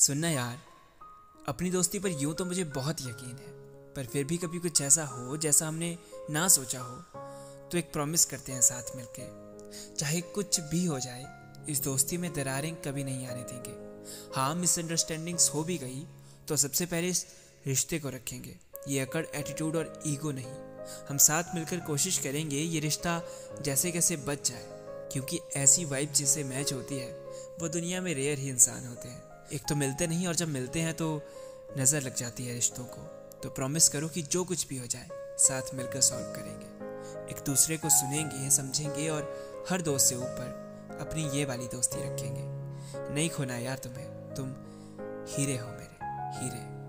सुनना यार, अपनी दोस्ती पर यूँ तो मुझे बहुत यकीन है, पर फिर भी कभी कुछ ऐसा हो जैसा हमने ना सोचा हो तो एक प्रॉमिस करते हैं साथ मिलके। चाहे कुछ भी हो जाए, इस दोस्ती में दरारें कभी नहीं आने देंगे। हाँ मिसअंडरस्टैंडिंग्स हो भी गई तो सबसे पहले इस रिश्ते को रखेंगे। ये अकड़ एटीट्यूड और ईगो नहीं। हम साथ मिलकर कोशिश करेंगे ये रिश्ता जैसे कैसे बच जाए, क्योंकि ऐसी वाइब जिससे मैच होती है, वो दुनिया में रेयर ही इंसान होते हैं। एक तो मिलते नहीं और जब मिलते हैं तो नज़र लग जाती है रिश्तों को। तो प्रॉमिस करो कि जो कुछ भी हो जाए, साथ मिलकर सॉल्व करेंगे। एक दूसरे को सुनेंगे, समझेंगे और हर दोस्त से ऊपर अपनी ये वाली दोस्ती रखेंगे। नहीं खोना यार तुम्हें, तुम हीरे हो मेरे, हीरे।